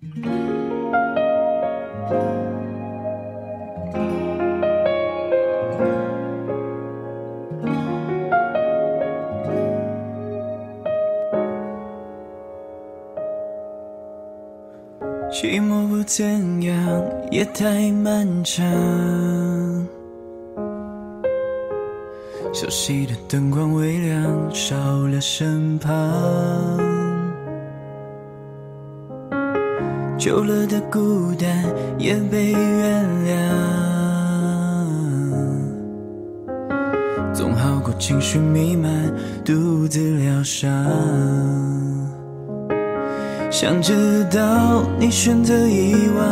寂寞不怎样，夜太漫长。熟悉的灯光微亮，少了身旁。久了的孤单也被原谅，总好过情绪弥漫，独自疗伤。想知道你选择遗忘，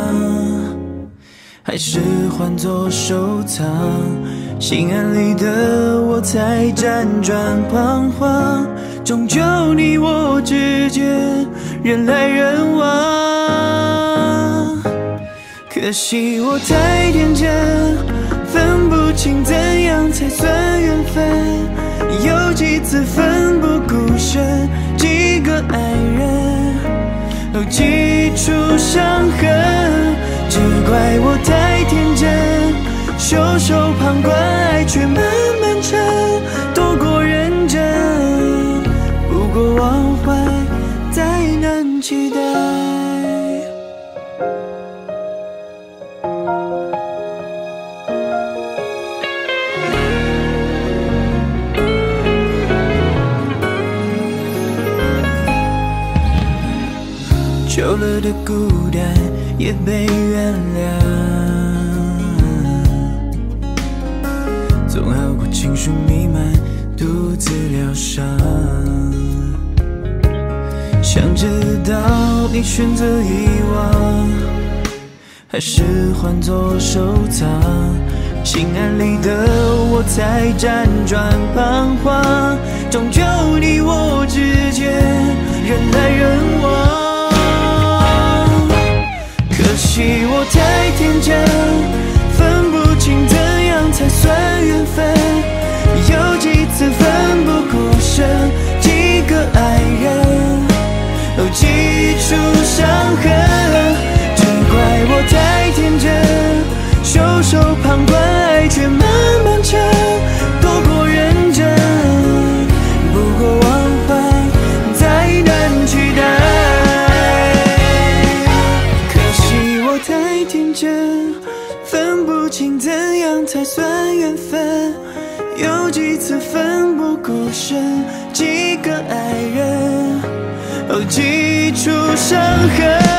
还是换作收藏？心安理得，我才辗转彷徨。终究你我之间，人来人往。可惜我太天真，分不清怎样才算缘分。有几次奋不顾身，几个爱人。都记出伤痕，只怪我太天真，袖手旁观，爱却慢慢沉，多过认真，不过忘怀再难期待。久了的孤单也被原谅，总好过情绪弥漫，独自疗伤。想知道你选择遗忘，还是换作收藏？心安理得，我才辗转彷徨。终究你我之间，间，分不清怎样才算缘分。有几次奋不顾身，几个爱人，哦，几处伤痕。